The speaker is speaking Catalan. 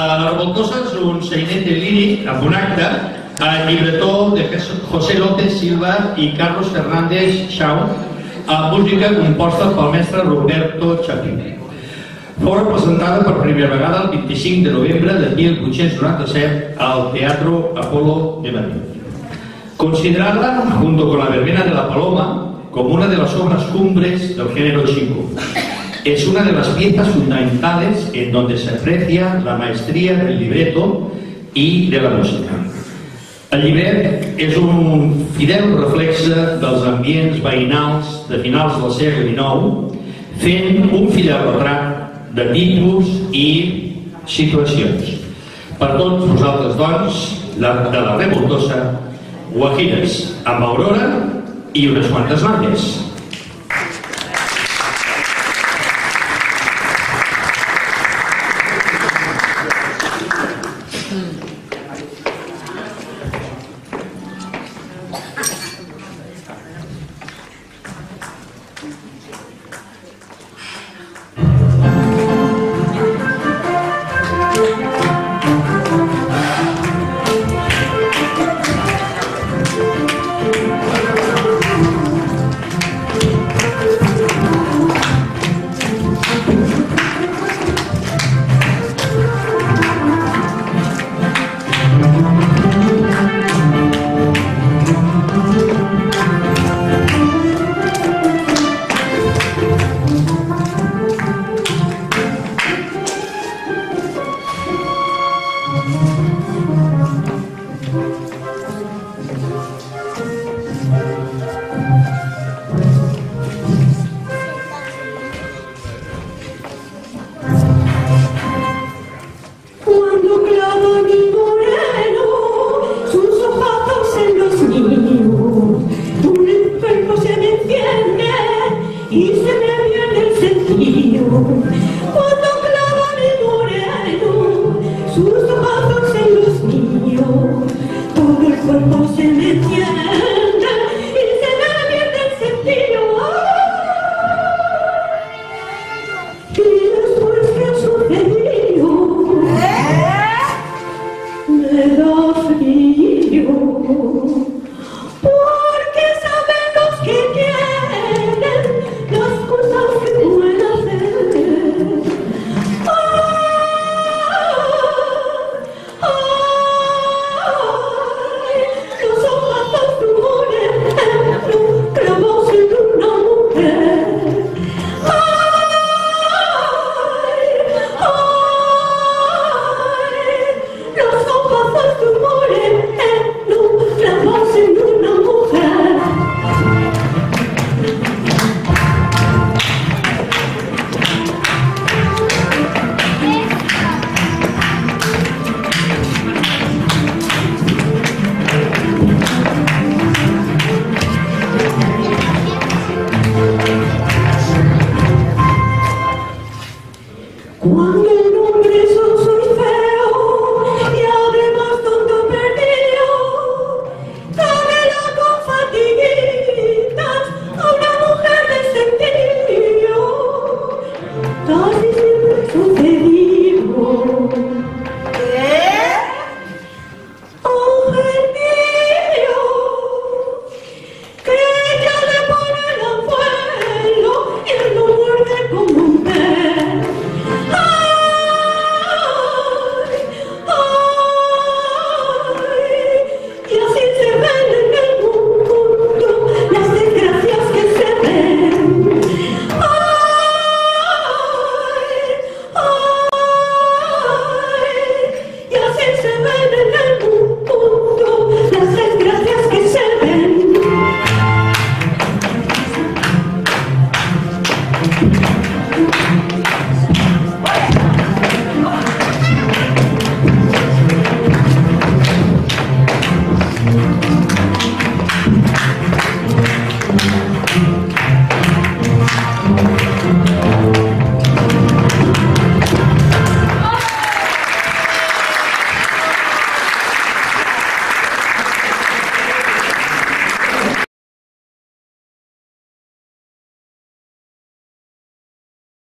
La Revoltosa és un sainete líric amb un acte a llibretó de José López Silva i Carlos Fernández Chau, amb música composta pel mestre Roberto Chapín. Fou representada per primera vegada el 25 de novembre de 1897 al Teatro Apolo de Madrid. Considerada, junto con la verbena de la Paloma, como una de las obras cumbres del género chico. Es una de las piezas fundamentales en donde se aprecia la maestría del libreto y de la música. El llibret és un fidel reflexe dels ambients veïnals de finals del segle XIX, fent un fidel retrat de tipus i situacions. Per tots vosaltres, doncs, la, de la revoltosa Guajires, amb Aurora i unes quantes bandes. Mm. cuerpo se metió